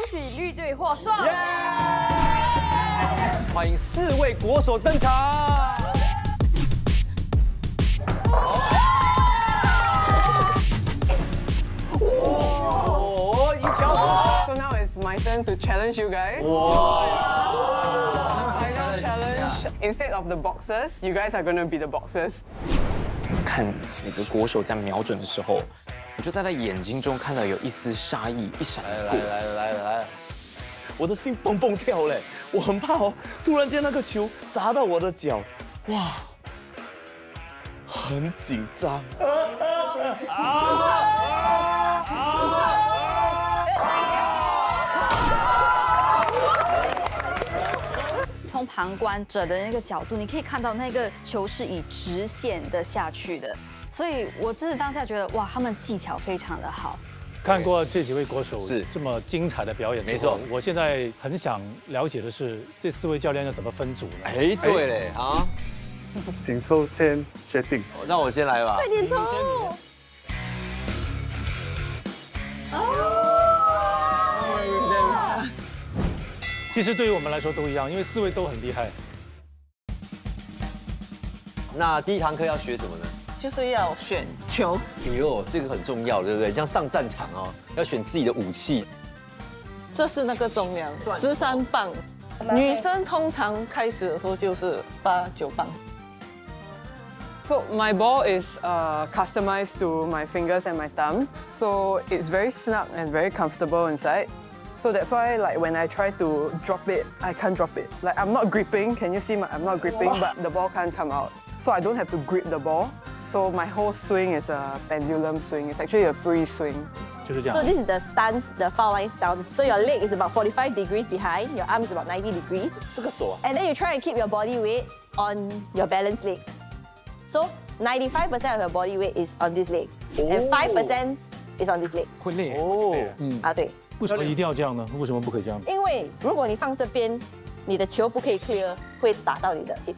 恭喜绿队获胜！欢迎四位国手登场。哦，一条。So now it's my turn to challenge you guys. 哇！Final challenge. Instead of the boxes, you guys are going to be the boxes. 看几个国手在瞄准的时候，我就在他眼睛中看到有一丝杀意一闪过。来来来我的心蹦蹦跳嘞，我很怕哦，突然间那个球砸到我的脚，哇，很紧张。从旁观者的那个角度，你可以看到那个球是以直线的下去的，所以我真的当下觉得哇，他们技巧非常的好。看过这几位国手是这么精彩的表演没错我现在很想了解的是，这四位教练要怎么分组呢？哎，对嘞啊，请抽签决定。那我先来吧。快点抽！其实对于我们来说都一样，因为四位都很厉害。那第一堂课要学什么呢？就是要选球。哎呦，这个很重要，对不对？像上战场哦，要选自己的武器。这是那个重量，十三磅。女生通常开始的时候就是八九磅。So my ball is uh, customized to my fingers and my thumb, so it's very snug and very comfortable inside. So that's why, like when I try to drop it, I can't drop it. Like I'm not gripping. Can you see? My, I'm not gripping, but the ball can't come out. So I don't have to grip the ball. So my whole swing is a pendulum swing. It's actually a free swing. 就是这 So 样。 this is the stance, the foul line stance. So your leg is about 45 degrees behind, your arm is about 90 degrees. 这个手啊， And then you try and keep your body weight on your balance leg. So 95% of your body weight is on this leg. And 5% is on this leg. 会累哦哦。啊，对，为什么一定要这样呢？为什么不可以这样？因为如果你放这边，你的球不可以 clear，会打到你的 hip。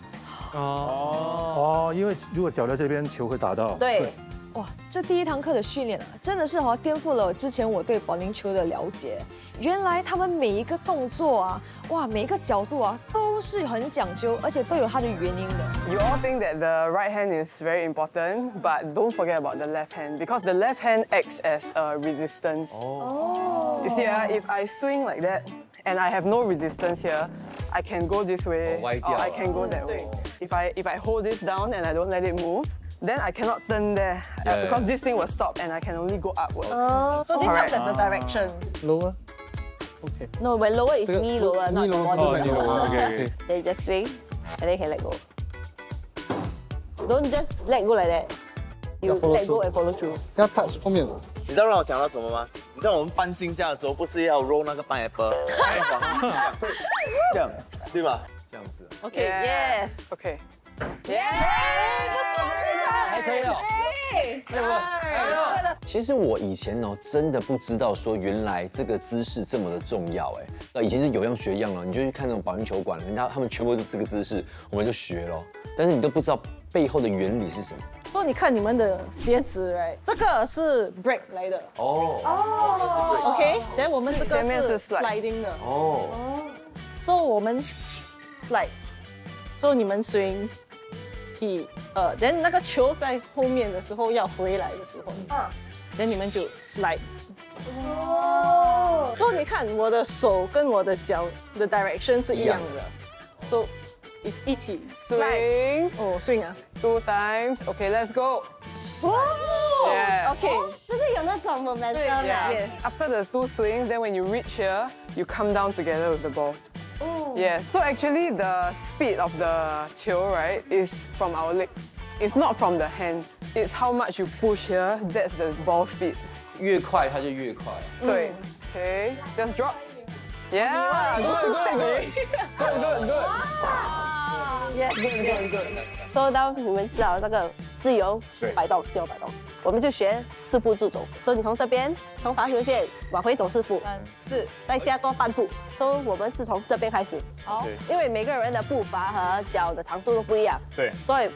哦哦，因为如果脚在这边，球会打到。对，哇，这第一堂课的训练啊，真的是哈、颠覆了之前我对保龄球的了解。原来他们每一个动作啊，哇，每一个角度啊，都是很讲究，而且都有它的原因的。You all think that the right hand is very important, but don't forget about the left hand because the left hand acts as a resistance. Oh. You see, ah, if I swing like that and I have no resistance here, I can go this way or I can go that way. Mm. If I, if I hold this down and I don't let it move, then I cannot turn there uh, yeah, because yeah. this thing will stop and I can only go upward. Oh, so this Correct. helps at the direction. Ah. Lower? Okay. No, when lower is so knee lower, knee not lower. body oh, lower. Okay, okay. Then just swing and then you can let go. Don't just let go like that. You Yeah, follow let go through. and follow through. 要 touch 后面。你知道让我想到什么吗？你知道我们搬新家的时候，不是要 roll 那个 pineapple，这样，对吧？这样子。Okay. Yes. Okay. 还可以哦。其实我以前哦，真的不知道说原来这个姿势这么的重要哎。那以前是有样学样了，你就去看那种保龄球馆，人家他们全部都这个姿势，我们就学了。但是你都不知道背后的原理是什么。所以你看你们的鞋子，right？这个是 break 来的。哦。哦，OK？Then 我们这前面个是是 slide sliding 的。哦，，so 我们 slide，so 你们 swing，he 呃，then 那个球在后面的时候要回来的时候，嗯，then 你们就 slide。哦，所以你看我的手跟我的脚的 direction 是一样的，so is 一起 swing，哦 swing 啊，two times，OK，let's go。Yeah. OK，这是有那种 momentum 的。 Yeah. After the two swings, then when you reach here, you come down together with the ball. Yeah. So actually, the speed of the 球 right is from our legs. It's not from the hands. It's how much you push here. That's the ball speed. 越快它就越快。对。Okay. Just drop. Yeah. Good. Good. Good. Good. Good. Good. Yes, good, good, good. So now 你们知道那个自由摆动，自由摆动，我们就学四步助走。所以你从这边从罚球线往回走四步，三四，再加多半步。所以我们是从这边开始，好，因为每个人的步伐和脚的长度都不一样，对，所以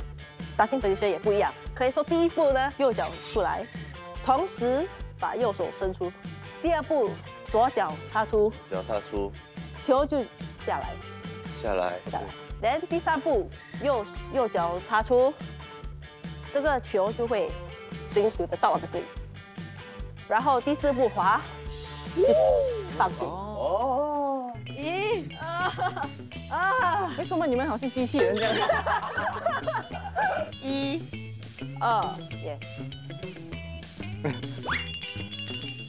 starting position 也不一样。可以说第一步呢，右脚出来，同时把右手伸出；第二步，左左脚踏出，脚踏出球就下来下来，下来。然后第三步，右右脚踏出，这个球就会 to the top of the swing。然后第四步滑，就放进。哦，咦啊啊！为什么你们好像机器人这样？一、二，耶。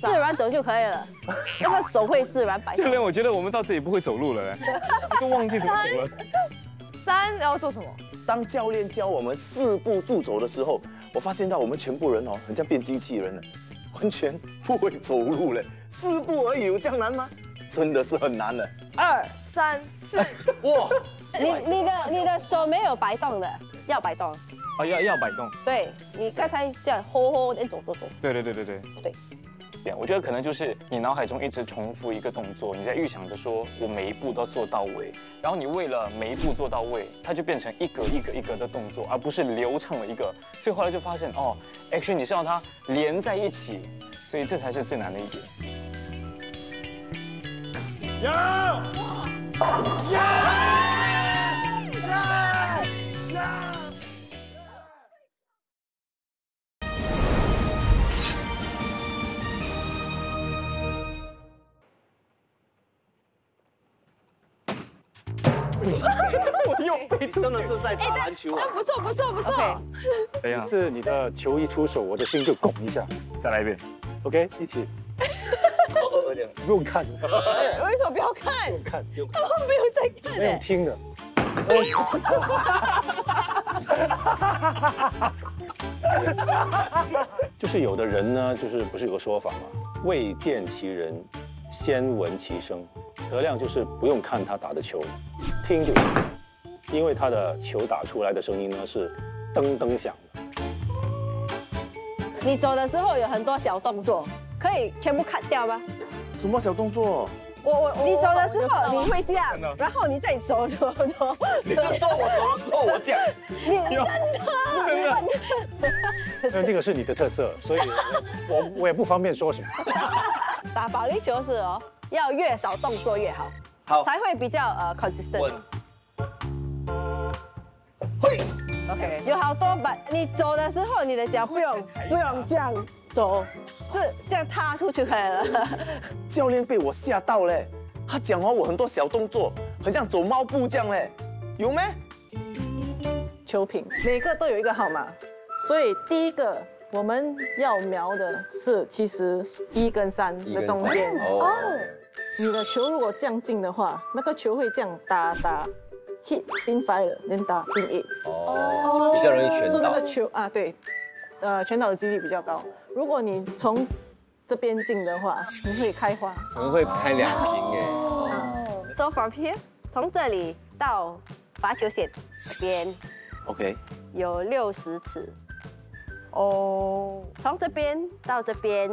自然走就可以了，那个手会自然摆。教练，我觉得我们到这里不会走路了，都忘记怎么走了。三要做什么？当教练教我们四步步走的时候，我发现到我们全部人哦，很像变机器人了，完全不会走路了。四步而已，有这样难吗？真的是很难的。二三四，哇！你你的你的手没有摆动的，要摆动。啊，要要摆动。对你刚才这样吼吼的走走走。对对对对对对。我觉得可能就是你脑海中一直重复一个动作，你在预想着说我每一步都要做到位，然后你为了每一步做到位，它就变成一格一格一格的动作，而不是流畅的一个。所以后来就发现哦，actually 你是要它连在一起，所以这才是最难的一点。要！要！我又飞出，真的是在打篮球啊！不错不错不错。每次你的球一出手，我的心就拱一下。再来一遍，OK，一起。不用看。为什么不要看？不用看，不用看。没有在看。没有听的。就是有的人呢，就是不是有个说法吗？未见其人，先闻其声。泽亮就是不用看他打的球，听就行，因为他的球打出来的声音呢是噔噔响的。你走的时候有很多小动作，可以全部砍掉吗？什么小动作？我我你走的时候你会这样，然后你再走走走。你就说我走的时候我这样。你 真的真的。那个是你的特色，所以我我也不方便说什么。打保龄球是哦。要越少动作越好，好才会比较呃 consistent。嘿，OK，有好多把，你走的时候你的脚不用不用这样走，是这样踏出去可以了。教练被我吓到嘞，他讲哦我很多小动作，很像走猫步这样嘞，有没？球品每个都有一个号码，所以第一个我们要瞄的是其实一跟三的中间哦。你的球如果这样进的话，那个球会这样打打，hit in fire，连打 in it。哦，比较容易全倒。是那个球啊，对，呃，全倒的几率比较高。如果你从这边进的话，你会开花，可能会开两瓶哎。So from here，从这里到罚球线这边，OK，有六十尺。哦，从这边到这边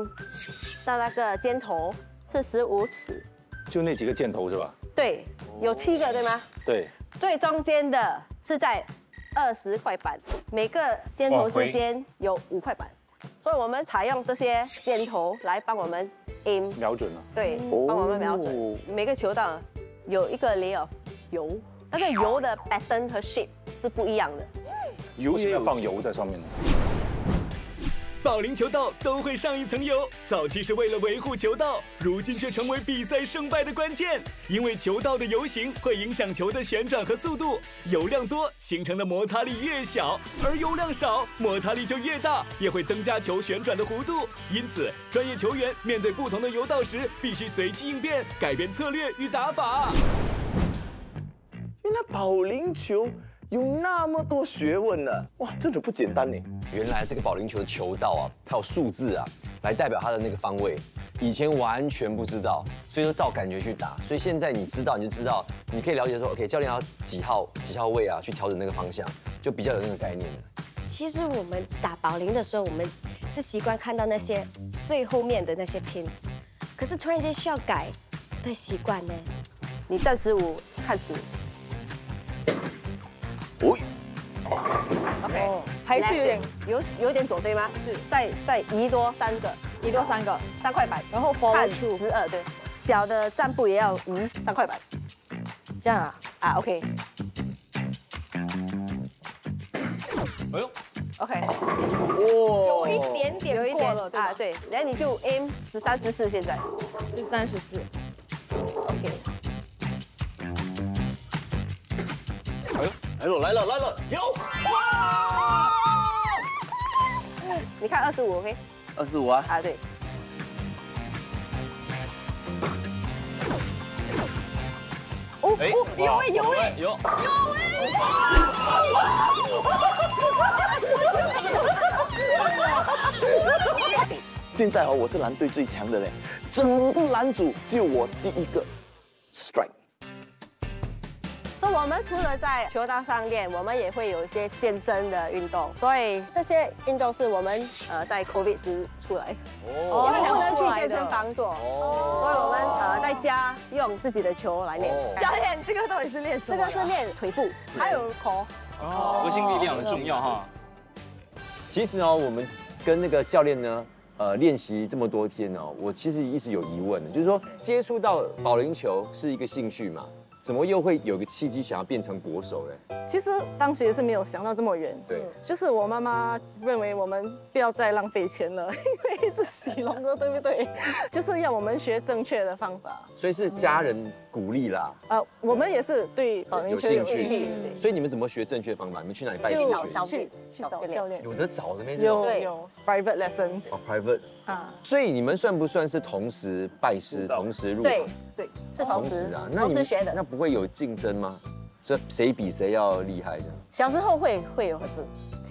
到那个尖头是十五尺。就那几个箭头是吧？对，有七个对吗？对。最中间的是在二十块板，每个尖头之间有五块板，所以我们采用这些箭头来帮我们 aim 瞄准了。对，帮我们瞄准。每个球道有一个 layer 油，那个油的 pattern 和 shape 是不一样的。油是要放油在上面的。保龄球道都会上一层油，早期是为了维护球道，如今却成为比赛胜败的关键。因为球道的油型会影响球的旋转和速度，油量多形成的摩擦力越小，而油量少摩擦力就越大，也会增加球旋转的弧度。因此，专业球员面对不同的油道时，必须随机应变，改变策略与打法。原来保龄球。有那么多学问呢，哇，真的不简单呢。原来这个保龄球的球道啊，它有数字啊，来代表它的那个方位。以前完全不知道，所以说照感觉去打。所以现在你知道，你就知道，你可以了解说，OK，教练要几号几号位啊，去调整那个方向，就比较有那个概念了。其实我们打保龄的时候，我们是习惯看到那些最后面的那些 pins，可是突然间需要改，不太习惯呢。你暂时我看清。OK，还是有点有有点左对吗？是，再再移多三个，移多三个，三块板，然后看十二对。脚的站步也要移三块板，这样啊？啊 OK 哎呦，OK，哇有一点点有一过了，对吧？啊？对，然后你就 aim 十三十四现在。十三十四。OK，哎呦来了来了来了，有你看二十五 OK 二十五啊，啊对，哦哎哦有哎有哎有，现在哦，我是蓝队最强的嘞，整个蓝组只有我第一个 strike。我们除了在球道上练，我们也会有一些健身的运动，所以这些运动是我们呃在 COVID 时出来，哦因为不能去健身房做，所以我们呃在家用自己的球来练。教练，这个到底是练什么？这个是练腿部，还有口。哦，核心力量很重要哈。其实呢，我们跟那个教练呢，呃，练习这么多天呢，我其实一直有疑问的，就是说接触到保龄球是一个兴趣嘛，怎么又会有个契机想要变成国手嘞？其实当时也是没有想到这么远，对，就是我妈妈认为我们不要再浪费钱了，因为一直洗龙的，对不对？就是要我们学正确的方法。所以是家人鼓励啦，呃，我们也是对保龄球有兴趣，所以你们怎么学正确方法？你们去哪里拜师就学？去去找教练，有的找的没有有 private lessons 哦，private。啊，所以你们算不算是同时拜师、同时入对行？对，是同时啊，那你同时学的。那不会有竞争吗？这谁比谁要厉害的？小时候会会有很多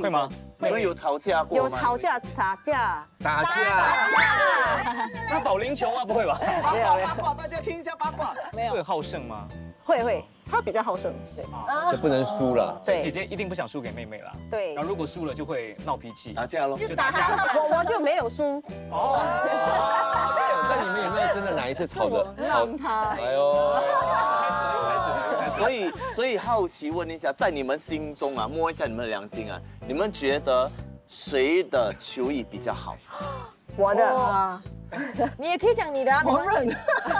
会吗？你们有吵架过吗？有吵架、打架，打架？那保龄球啊，不会吧？没有八卦，大家听一下八卦。没有会好胜吗？会会，他比较好胜，对，就不能输了。所以姐姐一定不想输给妹妹啦。对然后如果输了就会闹脾气。打架喽，就打架。我我就没有输，哦那你们有没有真的哪一次吵的吵？让他哎呦，所以所以好奇问一下，在你们心中啊，摸一下你们的良心啊，你们觉得谁的球艺比较好？我的。你也可以讲你的啊，我认，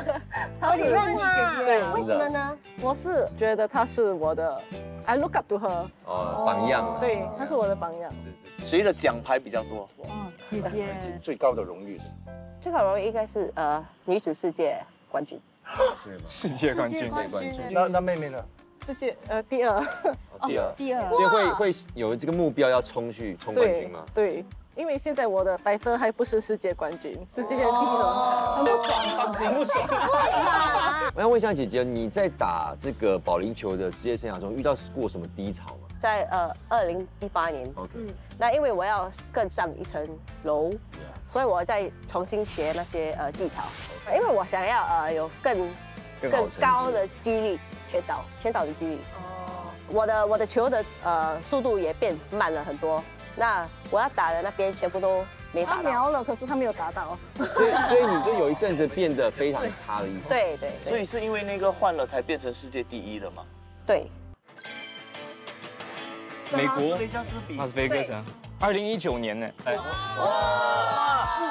他是认他，对为什么呢？我是觉得他是我的，I look up to her，哦，榜样啊。对，他是我的榜样。谁的奖牌比较多？姐姐，最高的荣誉是最高荣誉应该是呃女子世界冠军，世界冠军。冠军，那那妹妹呢？世界呃第二，第二，第二，所以会会有这个目标要冲去冲冠军吗？对，因为现在我的 title 还不是世界冠军，是世界第二，很不爽。很不爽。我想问一下姐姐，你在打这个保龄球的职业生涯中遇到过什么低潮吗在呃二零一八年，？OK，那因为我要更上一层楼，所以我再重新学那些呃技巧，因为我想要呃有更更高的几率全倒全倒的几率。哦，我的我的球的呃速度也变慢了很多，那我要打的那边全部都没打到。他瞄了，可是他没有打到。所以所以你就有一阵子变得非常差的意思。对对对所以是因为那个换了才变成世界第一的吗？对，美国在拉斯维加斯比拉斯维加斯啊，二零一九年呢？哎，世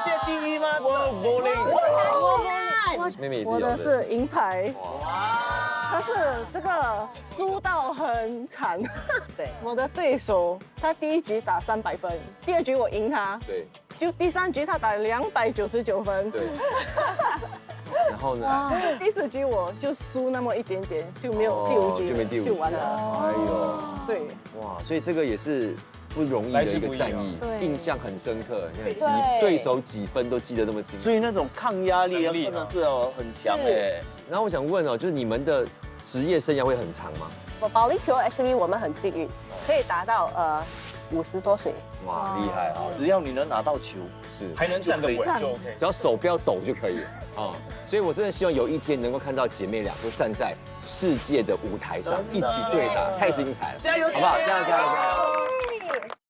界第一吗？我，我，我，我，我我的是银牌，哇，他是这个输到很惨。对我的对手他第一局打三百分，第二局我赢他，对就第三局他打两百九十九分，对。然后呢？第四局我就输那么一点点，就没有第五局就没第五局就完了。哎呦，对，哇，所以这个也是不容易的一个战役，印象很深刻。你看几对手几分都记得那么清楚。所以那种抗压力真的是哦很强哎。然后我想问哦，就是你们的职业生涯会很长吗？我保龄球 actually 我们很幸运，可以达到呃五十多岁。哇，厉害啊！只要你能拿到球，是，还能站得稳就 OK。只要手不要抖就可以了啊。所以我真的希望有一天能够看到姐妹俩都站在世界的舞台上一起对打，太精彩了，加油，好不好？加油，加油，加油！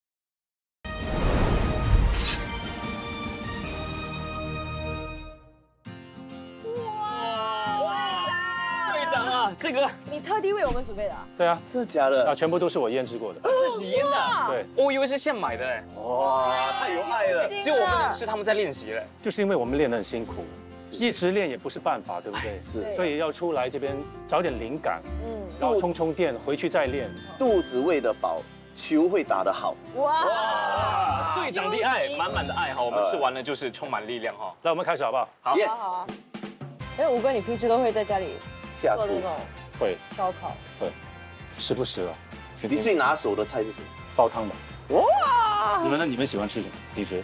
这个你特地为我们准备的啊？对啊，真的假的？啊，全部都是我腌制过的。自己腌的，对，我以为是现买的哎。哇，太有爱了。只有我们能吃，他们在练习嘞。就是因为我们练得很辛苦，一直练也不是办法，对不对？是所以要出来这边找点灵感，嗯，然后充充电，回去再练。肚子喂得饱，球会打得好。哇，队长的爱，满满的爱哈，我们吃完了就是充满力量哈。那我们开始好不好？好 Yes。哎，吴哥，你平时都会在家里下厨做这。种会，烧烤？时不时了。你最拿手的菜是什么？煲汤吧。哇！你们呢？你们喜欢吃什么？平时？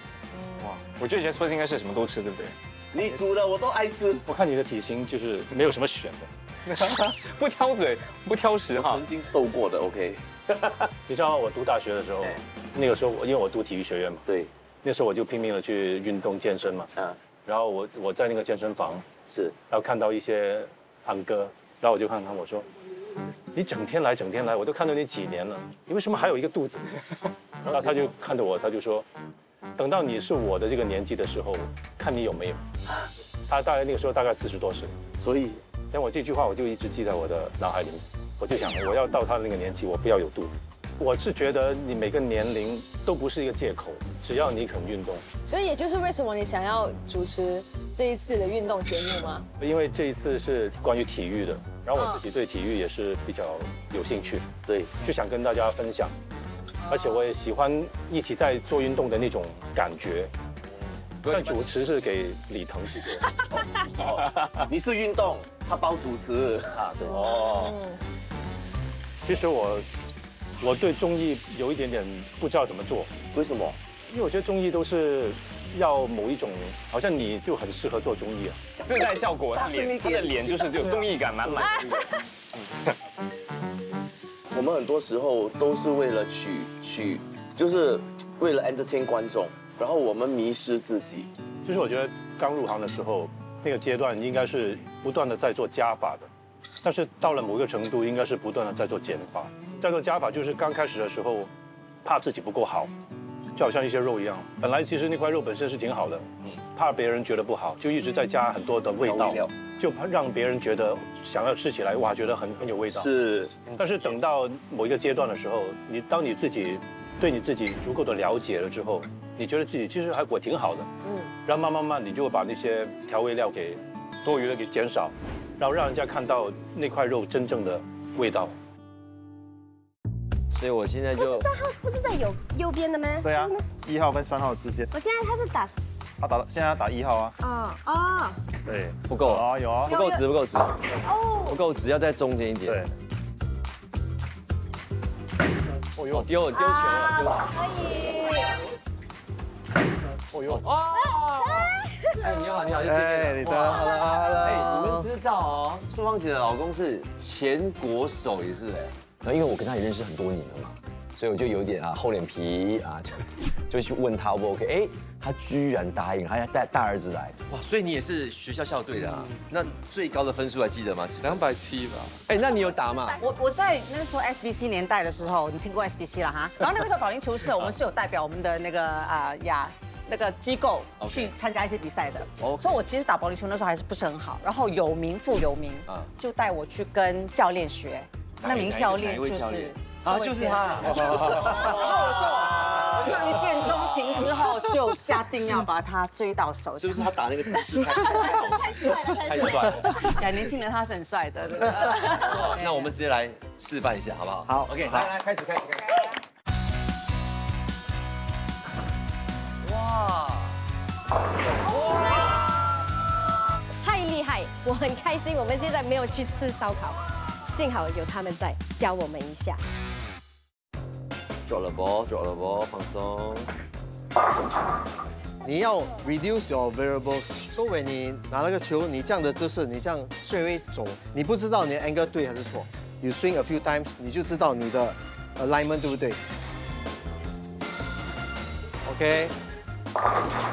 哇，我觉得 Jasper 应该是什么都吃，对不对？你煮的我都爱吃。我看你的体型就是没有什么选的。不挑嘴，不挑食哈曾。经瘦过的，OK。你知道我读大学的时候，那个时候我因为我读体育学院嘛，对，那时候我就拼命的去运动健身嘛。嗯，然后我我在那个健身房，是然后看到一些安哥，然后我就看看，我说，你整天来整天来，我都看到你几年了，你为什么还有一个肚子？然后他就看着我，他就说，等到你是我的这个年纪的时候，看你有没有。他大概那个时候大概四十多岁，所以但我这句话我就一直记在我的脑海里面，我就想我要到他的那个年纪，我不要有肚子。我是觉得你每个年龄都不是一个借口，只要你肯运动。所以也就是为什么你想要主持这一次的运动节目吗？因为这一次是关于体育的，然后我自己对体育也是比较有兴趣，对，就想跟大家分享，而且我也喜欢一起在做运动的那种感觉。但主持是给李腾去做，你是运动，他包主持啊，对。哦，其实我我对综艺有一点点不知道怎么做，为什么？因为我觉得中医都是要某一种，好像你就很适合做中医啊。自带效果，他脸他的脸就是有综艺感满满的。我们很多时候都是为了取取，就是为了 entertain 观众，然后我们迷失自己。就是我觉得刚入行的时候，那个阶段应该是不断的在做加法的，但是到了某一个程度，应该是不断的在做减法。在做加法就是刚开始的时候，怕自己不够好，就好像一些肉一样，本来其实那块肉本身是挺好的，怕别人觉得不好，就一直在加很多的味道就怕让别人觉得想要吃起来哇，觉得很很有味道。是，但是等到某一个阶段的时候，你当你自己对你自己足够的了解了之后，你觉得自己其实还我挺好的，嗯，然后慢慢慢你就会把那些调味料给多余的给减少，然后让人家看到那块肉真正的味道。所以我现在就不是三号不是在右右边的吗？对啊，一号跟三号之间，我现在他是打他打现在要打一号啊。啊啊对，不够。啊。有啊不够直，不够直，哦。不够直，要在中间一点。对，哦呦，丢了丢球了，对吧。可以。哦呦，啊，哎，你好，你好，就见面哎，了你的好了好了，哎，你们知道哦，苏芳姐的老公是前国手也是哎，然后因为我跟他也认识很多年了嘛，所以我就有点啊厚脸皮啊，就 就去问他 O 不 OK？哎，他居然答应，还要带大儿子来，哇，所以你也是学校校队的啊？那最高的分数还记得吗？两百七吧。哎，那你有打吗？我我在那个时候 SBC 年代的时候，你听过 SBC 了哈？然后那个时候保龄球社，我们是有代表我们的那个啊呀那个机构去参加一些比赛的。OK 所以我其实打保龄球那时候还是不是很好，然后有名副有名啊，就带我去跟教练学。那名教练就是啊就是他然后我就我就一见钟情之后，就下定要把他追到手。是不是他打那个姿势太太帅了，太帅太帅了。了？呀，年轻人他是很帅的？那我们直接来示范一下，好不好？好，OK，来来，开始，开始，开始。哇，太厉害，我很开心。我们现在没有去吃烧烤，幸好有他们在教我们一下。drop 了 ball，drop 了 ball，放松。你要 reduce your variables。所以你拿那个球，你这样的姿势，你这样稍微走，你不知道你的 angle 对还是错。You swing a few times，你就知道你的 alignment 对不对？OK。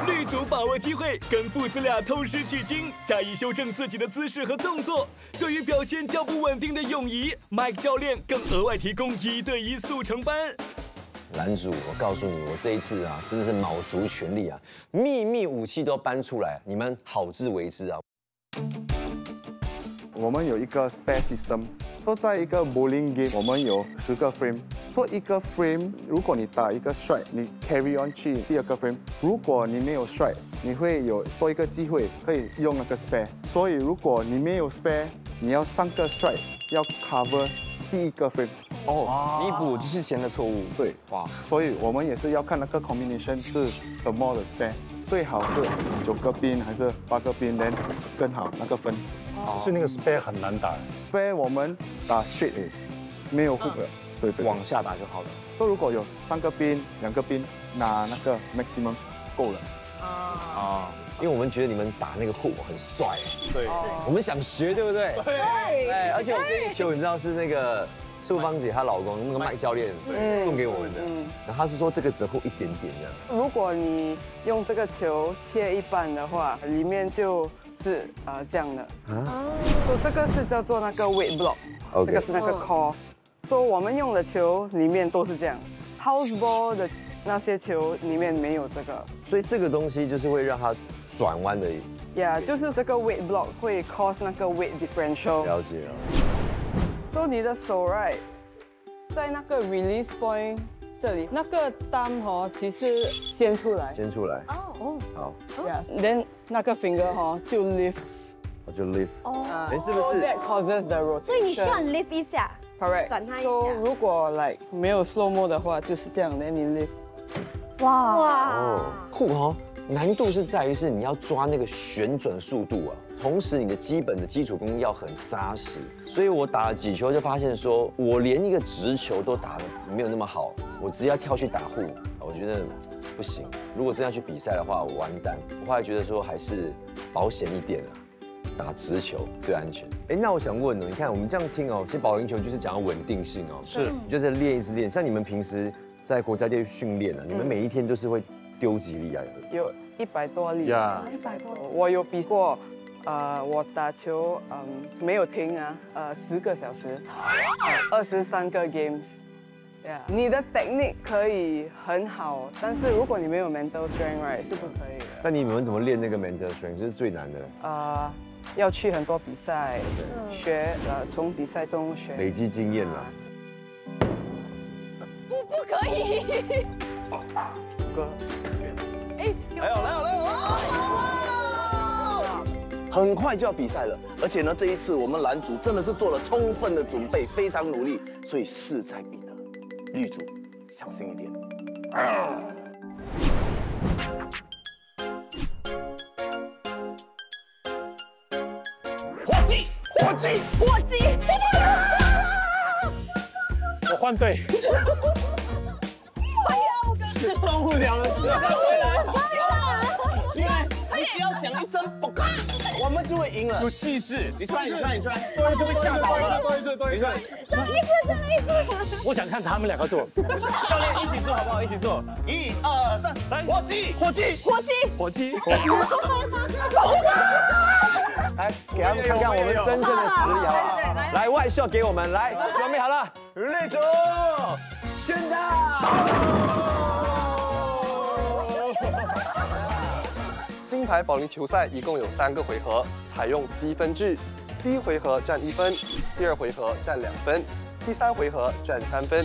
绿组把握机会，跟父子俩偷师取经，加以修正自己的姿势和动作。对于表现较不稳定的泳仪，Mike 教练更额外提供一对一速成班。男主，我告诉你，我这一次啊，真的是卯足全力啊，秘密武器都搬出来，你们好自为之啊。我们有一个 spare system，说在一个 bowling game 我们有十个 frame，说一个 frame 如果你打一个 strike，你 carry on 去第二个 frame，如果你没有 strike，你会有多一个机会可以用那个 spare，所以如果你没有 spare，你要上个 strike 要 cover 第一个 frame。哦，弥补之前的错误。对，哇，所以我们也是要看那个 combination 是什么的 spare，最好是九个 pin 还是八个 pin，then 更好那个分。所以那个 spare 很难打。spare 我们打 straight 没有 hook 的，对对，往下打就好了。说如果有三个 pin、两个 pin，拿那个 maximum 够了。啊，因为我们觉得你们打那个 hook 很帅，对，我们想学，对不对？对哎，而且我这一球你知道是那个素芳姐她老公那个麦教练送给我们的，然后他是说这个只 hook 一点点的。如果你用这个球切一半的话，里面就是呃这样的。啊，说这个是叫做那个 weight block，OK 这个是那个 core。说我们用的球里面都是这样，house ball 的那些球里面没有这个。所以这个东西就是会让它转弯的。呀、就是这个 weight block 会 cause 那个 weight differential。了解了。so 你的手 right 在那个 release point 这里，那个 thumb 哈、其实先出来，先出来。哦哦，好。Yes，then 那个 finger 哈、哦、就 lift。就 lift，哦、oh, 是不是？所以你需要 lift 一下，correct，转它一下。如果 like 没有 slow mo 的话，就是这样的，你 lift。哇哦，酷哈！难度是在于是你要抓那个旋转速度啊。同时你的基本的基础功要很扎实。所以我打了几球就发现说，我连一个直球都打得没有那么好，我只要跳去打护，我觉得不行。如果真要去比赛的话，我完蛋。我后来觉得说还是保险一点啊。打直球最安全。哎，那我想问哦，你看我们这样听哦，其实保龄球就是讲稳定性哦，是你就在练一直练。像你们平时在国家队训练啊，你们每一天都是会丢几粒啊？有一百多粒。呀一百多。我有比过，呃，我打球，嗯，没有停啊，呃，十个小时，二十三个 games。Yeah, 你的 technique 可以很好，但是如果你没有 mental strength right 是不可以的。那你们怎么练那个 mental strength？这是最难的，呃，要去很多比赛，学呃从比赛中学累积经验啦。不不可以。哥。哎，来哦来哦来哦！很快就要比赛了，而且呢，这一次我们蓝组真的是做了充分的准备，非常努力，所以势在必得。绿组小心一点。火鸡，火鸡，火鸡，我换队。受不了了，回来，回来，你只要讲一声“不干”，我们就会赢了。有气势，你 try，你 try，你 try，多一次被吓倒了。多一次，多一次。再一次，再一次。我想看他们两个做。教练一起做好不好？一起做。一二三，来，火鸡，火鸡，火鸡，火鸡，火鸡来 给他们看看我们真正的实力，好不好？来外秀给我们，来准备好了，绿组宣导。金牌保龄球赛一共有三个回合，采用积分制。第一回合占一分，第二回合占两分，第三回合占三分。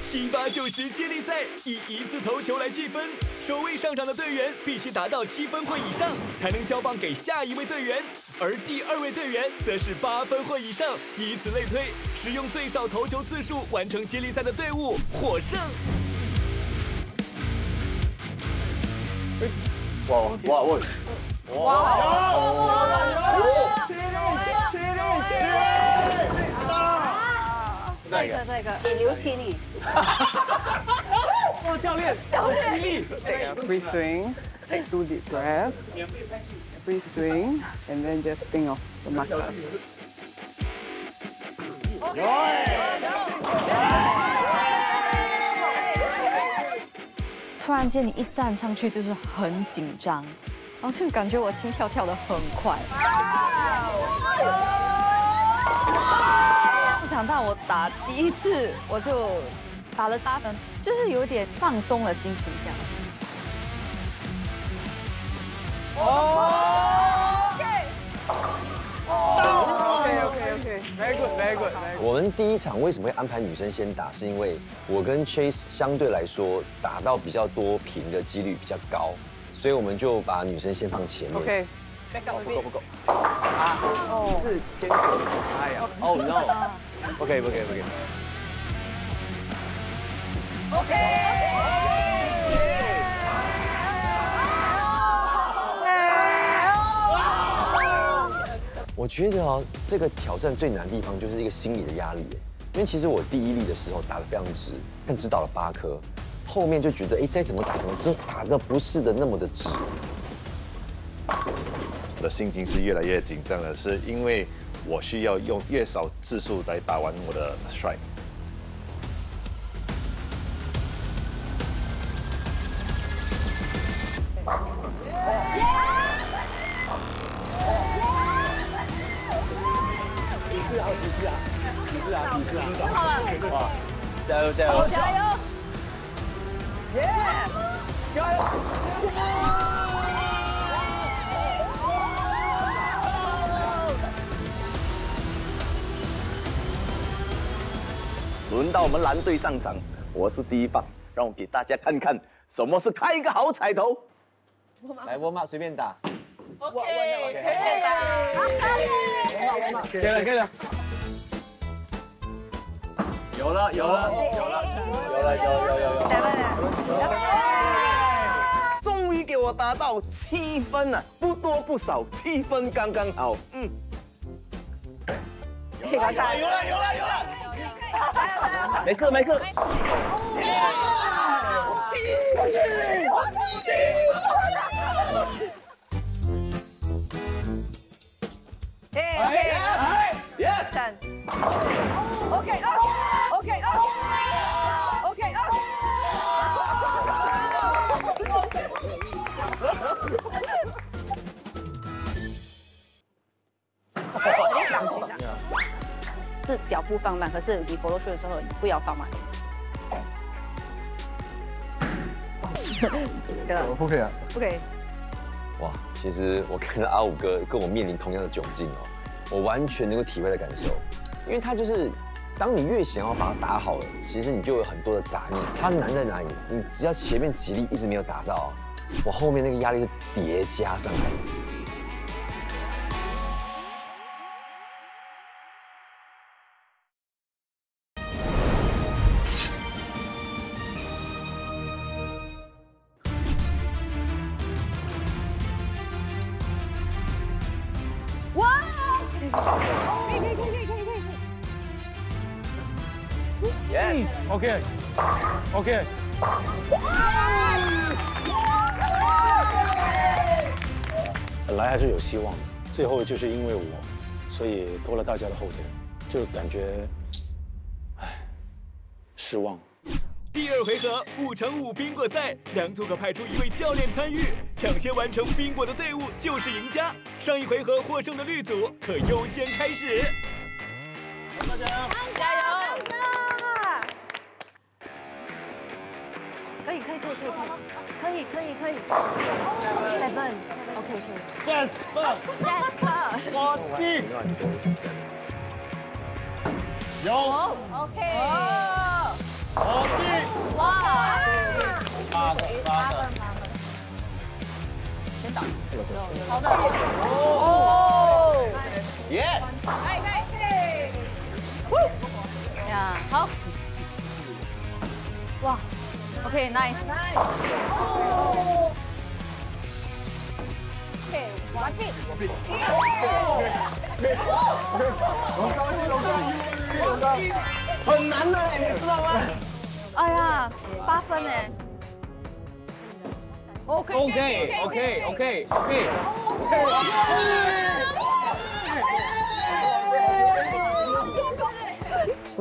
七八九十接力赛以一次投球来计分，首位上场的队员必须达到七分或以上，才能交棒给下一位队员，而第二位队员则是八分或以上，以此类推，使用最少投球次数完成接力赛的队伍获胜。哇哇哇！这个这个给牛气力。哇，教练，好犀利。Free swing, take two deep breath. Free swing, and then just think of the marker. 突然间你一站上去就是很紧张，然后就感觉我心跳跳得很快。我想到我打第一次我就打了八分，就是有点放松了心情这样子。哦们第一场为什么会安排女生先打？是因为我跟 Chase 相对来说打到比较多平的几率比较高，所以我们就把女生先放前面。OK，不够不够。哦，是偏左。哎呀，Oh no！OK OK OK。我觉得哦，这个挑战最难的地方就是一个心理的压力，因为其实我第一粒的时候打得非常直，但只打了八颗，后面就觉得哎，再怎么打怎么就打的不是的那么的直。我的心情是越来越紧张了，是因为我需要用越少次数来打完我的 strike。加油加油！加油！耶！加油！轮到我们蓝队上场，我是第一棒，让我给大家看看什么是开一个好彩头。来，沃玛随便打。我我我随便打。给了给了。有了有了有了有了有有有有。终于给我达到七分了，不多不少，七分刚刚好。嗯。有了有了有了有了。没事没事。哎，yes。OK OK OK 是脚步放慢，可是你佛罗秀的时候不要放慢。对吧？不可以啊。不可以。哇，其实我看到阿五哥跟我面临同样的窘境哦，我完全能够体会的感受，因为他就是，当你越想要把它打好了，其实你就有很多的杂念。它难在哪里？你只要前面几粒一直没有打到，我后面那个压力是叠加上来的。OK。本来还是有希望的，最后就是因为我，所以拖了大家的后腿，就感觉，唉，失望。第二回合五乘五宾果赛，两组可派出一位教练参与，抢先完成宾果的队伍就是赢家。上一回合获胜的绿组可优先开始。加油！可以可以可以可以可以可以可以可以。Seven OK OK。Jasper Jasper。Forty。有。OK。Forty。哇！八个八个。先打。好的。哦。Yes。可以可，OK，nice。OK，完毕。龙高兴，龙高兴，龙高兴。很难的，你知道吗？哎呀，八分哎。OK OK OK OK OK。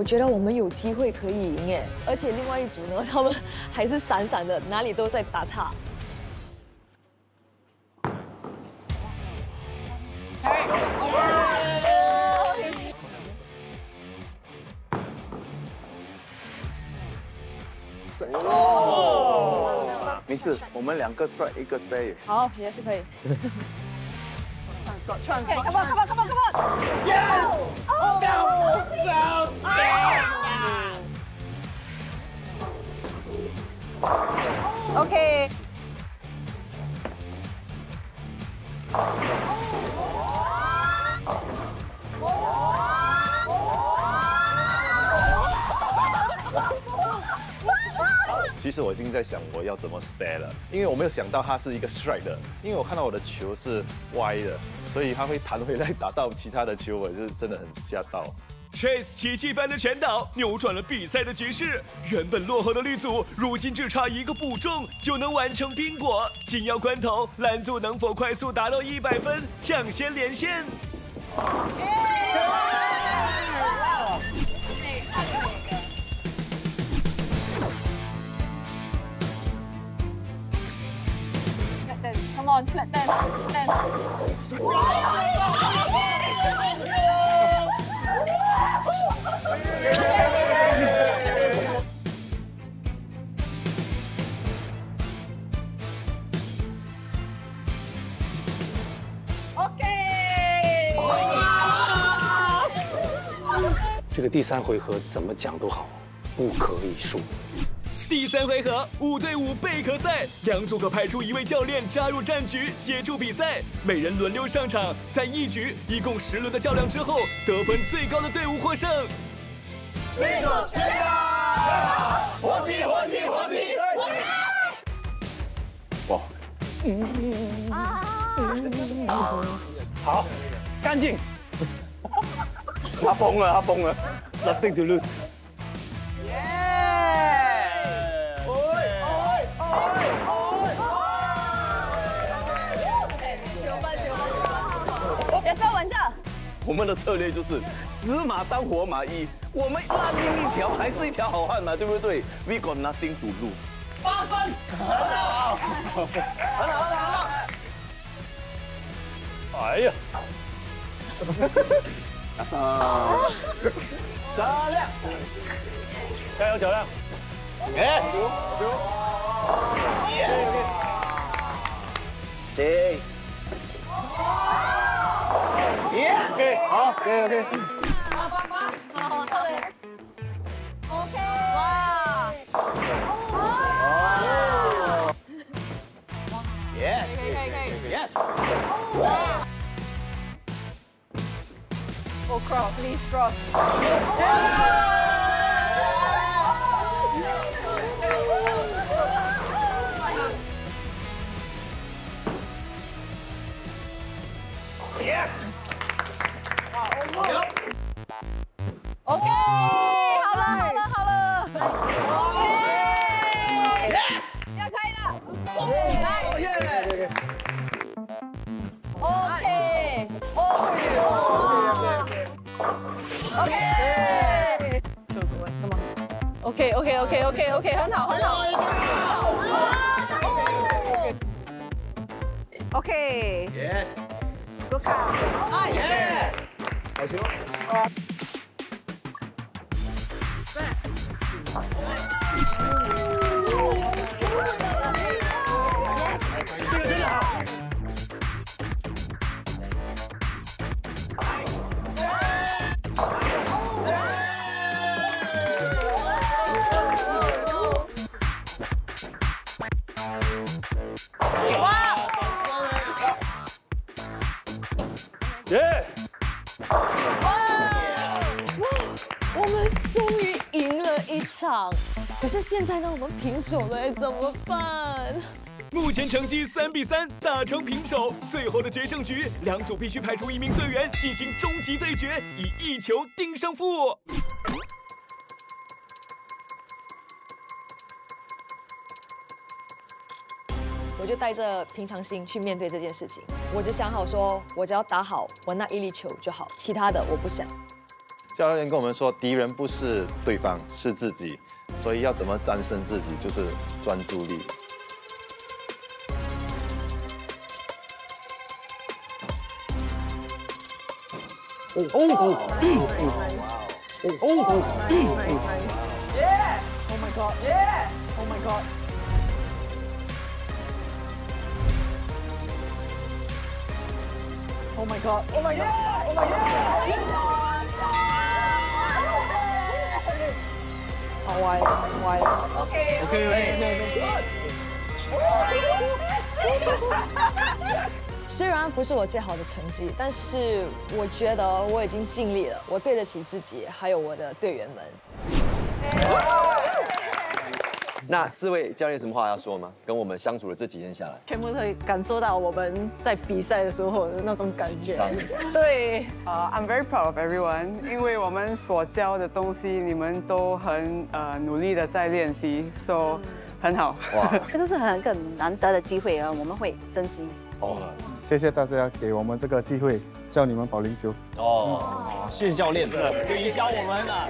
我觉得我们有机会可以赢哎，而且另外一组呢，他们还是闪闪的，哪里都在打岔。哦，没事，我们两个 strike 一个 space。好，也是可以。OK。其实我已经在想我要怎么 spare 了，因为我没有想到它是一个 strike 的，因为我看到我的球是歪的，所以它会弹回来打到其他的球，我就是真的很吓到。Chase 奇迹般的全倒，扭转了比赛的局势。原本落后的绿组，如今只差一个补中就能完成冰果。紧要关头，蓝组能否快速达到一百分，抢先连线？Flat dance. Come on, 这个第三回合怎么讲都好，不可以输。第三回合，五对五贝壳赛，两组各派出一位教练加入战局，协助比赛，每人轮流上场，在一局一共十轮的较量之后，得分最高的队伍获胜。绿组全打，活鸡活鸡活鸡活鸡！哇，好，干净。他疯了，他疯了，Nothing to lose。我们的策略就是死马当活马医，我们烂命一条还是一条好汉嘛，对不对？We got nothing to lose。八分，很好，很好，很好，很好。哎呀，啊，加亮，加油，小亮。Yes。J。Yeah。OK，好，OK OK。哇！Yes。可以可以可以。Yes。Oh crap, please drop. Yes。OK OK OK OK OK，很好很好。OK，Yes。good call。Yes。好球。一场，可是现在呢，我们平手了，怎么办？目前成绩三比三，打成平手。最后的决胜局，两组必须派出一名队员进行终极对决，以一球定胜负。我就带着平常心去面对这件事情，我就想好说，我只要打好我那一粒球就好，其他的我不想。教练跟我们说，敌人不是对方，是自己，所以要怎么战胜自己，就是专注力。哦哦哦哦 Yeah! Oh my god! 耶 Oh my god! Oh my god! Oh my god! Oh my god! 好歪，歪。OK OK OK OK。虽然不是我最好的成绩，但是我觉得我已经尽力了，我对得起自己，还有我的队员们。那四位教练什么话要说吗？跟我们相处的这几天下来，全部可以感受到我们在比赛的时候的那种感觉上。对，呃、i m very proud of everyone，因为我们所教的东西，你们都很呃努力的在练习，so 很好。哇，这个是很很难得的机会啊，我们会珍惜。哦，谢谢大家给我们这个机会教你们保龄球。哦，谢谢教练，可以教我们啊。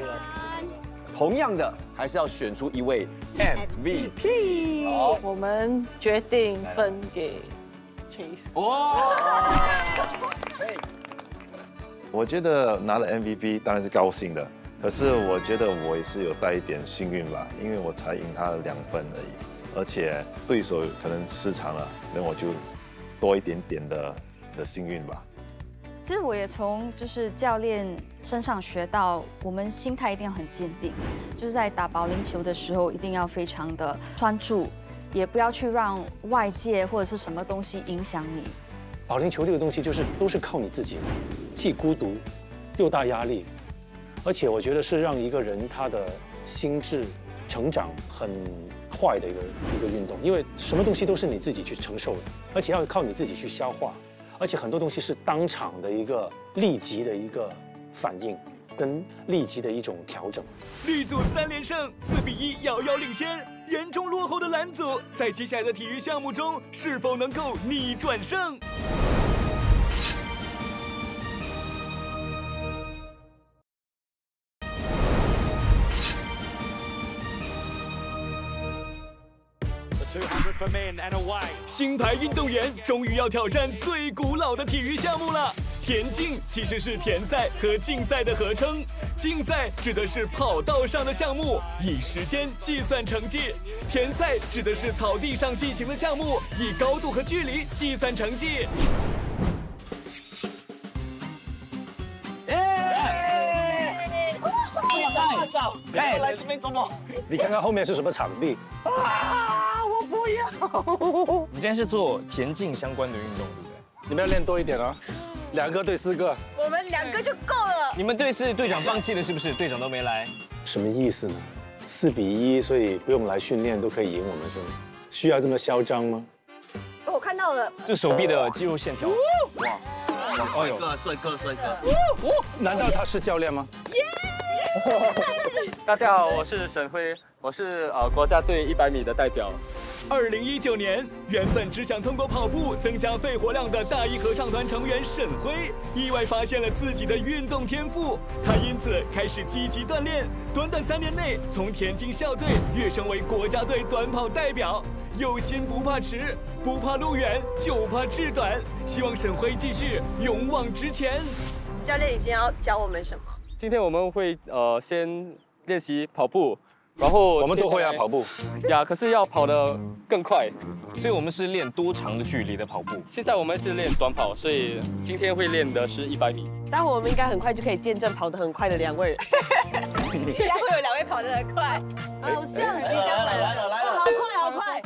同样的，还是要选出一位 MVP。好，我们决定分给 Chase。哇！我觉得拿了 MVP 当然是高兴的，可是我觉得我也是有带一点幸运吧，因为我才赢他两分而已，而且对手可能失常了，那我就多一点点的的幸运吧。其实我也从就是教练身上学到，我们心态一定要很坚定，就是在打保龄球的时候一定要非常的专注，也不要去让外界或者是什么东西影响你。保龄球这个东西就是都是靠你自己，既孤独又大压力，而且我觉得是让一个人他的心智成长很快的一个一个运动，因为什么东西都是你自己去承受的，而且要靠你自己去消化。而且很多东西是当场的一个立即的一个反应，跟立即的一种调整。绿组三连胜，四比一遥遥领先，严重落后的蓝组在接下来的体育项目中是否能够逆转胜？新牌运动员终于要挑战最古老的体育项目了。田径其实是田赛和竞赛的合称，竞赛指的是跑道上的项目，以时间计算成绩；田赛指的是草地上进行的项目，以高度和距离计算成绩。哎，来这边怎么？你看看后面是什么场地？不要！我们今天是做田径相关的运动，对不对？你们要练多一点啊，两个对四个。我们两个就够了。你们队是队长放弃了，是不是？队长都没来，什么意思呢？四比一，所以不用来训练都可以赢我们，是吗？需要这么嚣张吗？我看到了，这手臂的肌肉线条。哇！帅哥，帅哥，帅哥！哦，难道他是教练吗？大家好，我是沈辉，我是呃国家队一百米的代表。二零一九年，原本只想通过跑步增加肺活量的大一合唱团成员沈辉，意外发现了自己的运动天赋，他因此开始积极锻炼，短短三年内从田径校队跃升为国家队短跑代表。有心不怕迟，不怕路远，就怕志短。希望沈辉继续勇往直前。教练，你今天要教我们什么？今天我们会呃先练习跑步，然后我们都会啊跑步呀，可是要跑得更快，所以我们是练多长的距离的跑步。现在我们是练短跑，所以今天会练的是一百米。但我们应该很快就可以见证跑得很快的两位，应该会有两位跑得很快，好像即将来了，来了来了，好快好快。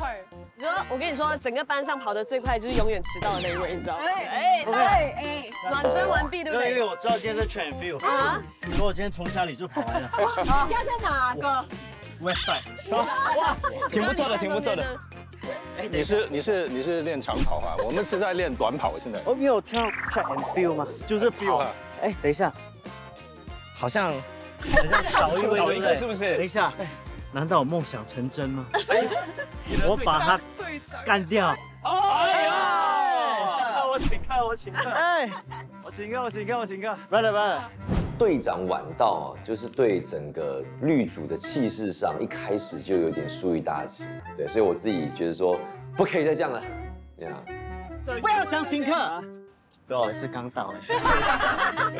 你说，我跟你说，整个班上跑得最快就是永远迟到的那一位，你知道吗？哎对哎，暖身完毕，对不对？因为我知道今天是 train field 啊，你说我今天从家里就跑完了。你家在哪个？West side。哇，挺不错的，挺不错的。哎你是你是你是练长跑啊？我们是在练短跑现在。哦，你有 train train field 吗？就是 feel 啊。哎，等一下，好像好像少一位，少一个是不是？等一下。难道我梦想成真吗？我把他干掉！哎呀！我请客，我请客！哎，我请客，我请客，我请客！拜了拜了，队长晚到啊，就是对整个绿组的气势上，一开始就有点疏于大吉。对，所以我自己觉得说，不可以再这样了。呀，不要讲请客。不好意思，刚到。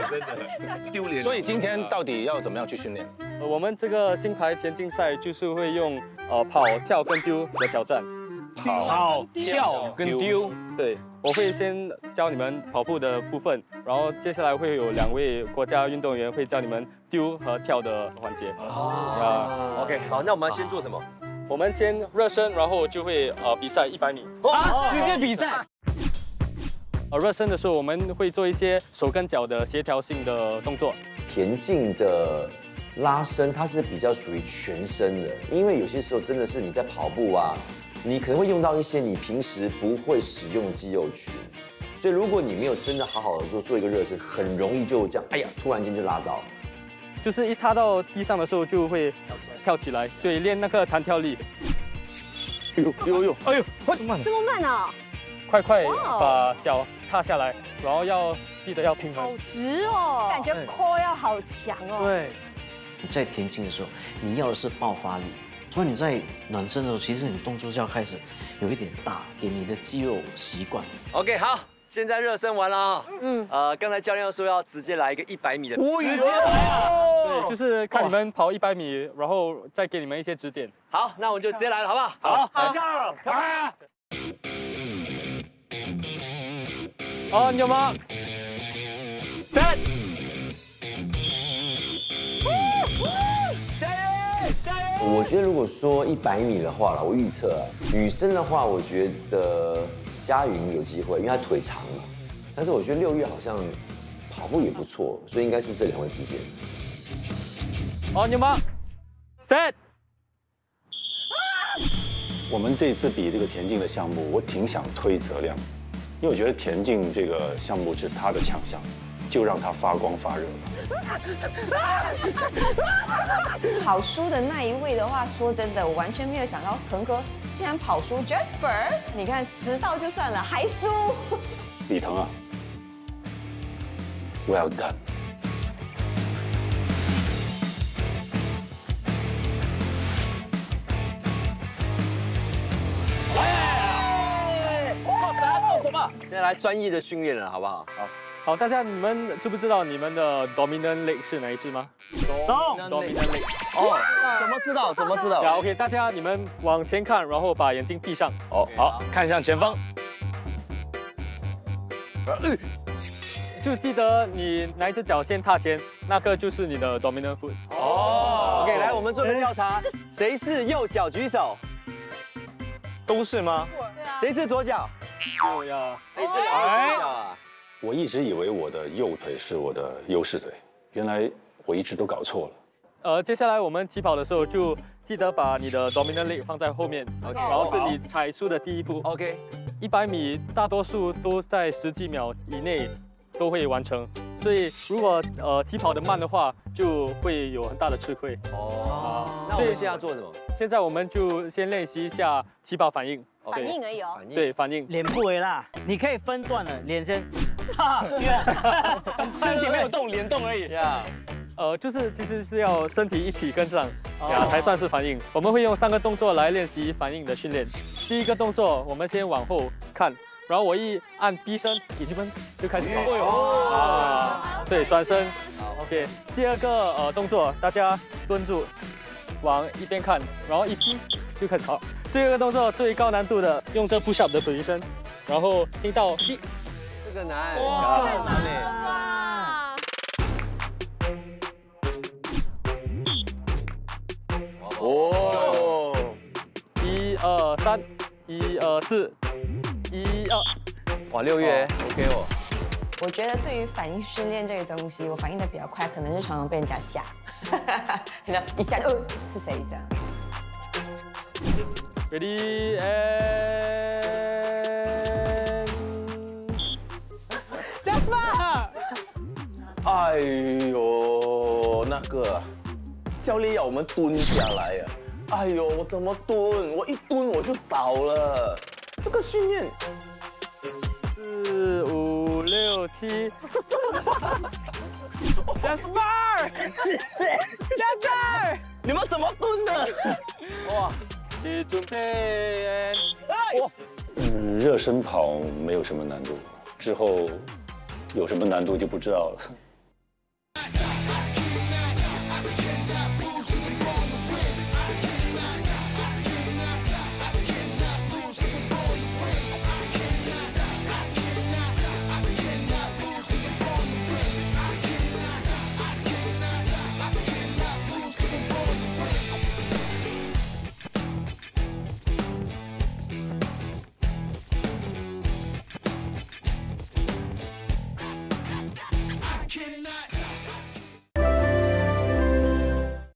真的丢脸。所以今天到底要怎么样去训练？我们这个新牌田径赛就是会用呃跑、跳跟丢的挑战。跑、跳跟丢。对，我会先教你们跑步的部分，然后接下来会有两位国家运动员会教你们丢和跳的环节。哦。OK，好，那我们先做什么？我们先热身，然后就会呃比赛一百米。啊，直接比赛。呃，热身的时候我们会做一些手跟脚的协调性的动作。田径的拉伸，它是比较属于全身的，因为有些时候真的是你在跑步啊，你可能会用到一些你平时不会使用的肌肉群，所以如果你没有真的好好的做做一个热身，很容易就这样，哎呀，突然间就拉到。就是一踏到地上的时候就会跳起来，对，练那个弹跳力。哎呦哎呦哎呦，快慢这么慢啊！快快把脚踏下来，然后要记得要平衡。好直哦，感觉 core 要好强哦。对，在田径的时候，你要的是爆发力，所以你在暖身的时候，其实你动作就要开始有一点大，给你的肌肉习惯。OK，好，现在热身完了啊。嗯，呃，刚才教练说要直接来一个一百米的。我已经来啊！对，就是看你们跑一百米，然后再给你们一些指点。好，那我们就直接来了，好不好？好，好，Go，On your mark. Set. 我觉得如果说一百米的话了，我预测啊女生的话，我觉得佳云有机会，因为她腿长嘛。但是我觉得六月好像跑步也不错，所以应该是这两位之间。On your mark. Set. 我们这次比这个田径的项目，我挺想推泽亮，因为我觉得田径这个项目是他的强项，就让他发光发热吧。跑输的那一位的话，说真的，我完全没有想到腾哥竟然跑输 Jasper。你看迟到就算了，还输。李腾啊，Well done。现在来专业的训练了，好不好？好。好，大家你们知不知道你们的 dominant leg 是哪一只吗？dominant leg。哦，怎么知道？怎么知道？好，OK，大家你们往前看，然后把眼睛闭上。哦，好，看向前方。呃就记得你哪一只脚先踏前，那个就是你的 dominant foot。哦，OK，来，我们做个调查，谁是右脚举手？都是吗？谁是左脚？对呀。哎，这个好重要啊！我一直以为我的右腿是我的优势腿，原来我一直都搞错了。呃，接下来我们起跑的时候就记得把你的 dominant leg 放在后面，OK，然后是你踩出的第一步，OK。一百米大多数都在十几秒以内都会完成，所以如果呃起跑的慢的话，就会有很大的吃亏。哦，那我们现在要做什么？现在我们就先练习一下起跑反应，反应而已哦。对，反应。脸部为啦，你可以分段了，脸先。哈，身体没有动，脸动而已。呀，呃，就是其实是要身体一起跟上，呀才算是反应。我们会用三个动作来练习反应的训练。第一个动作，我们先往后看，然后我一按 B 声，眼睛们就开始跑。哦，啊，对，转身。OK。第二个呃动作，大家蹲住，往一边看，然后一 P 就开始跑。第二个动作最高难度的，用这 push up 的 position，然后听到 P。这个难，哇，难嘞！哦，一二三，一二四，一二，哇，六月 OK 哦。我觉得对于反应训练这个东西，我反应的比较快，可能是常常被人家吓，一下就、呃、是谁这样。Ready and Jasper！哎呦，那个教练要我们蹲下来呀！哎呦，我怎么蹲？我一蹲我就倒了。这个训练，四五六七，Jasper！Jasper！你们怎么蹲的？哇！你准备？哇！嗯，热身跑没有什么难度，之后有什么难度就不知道了。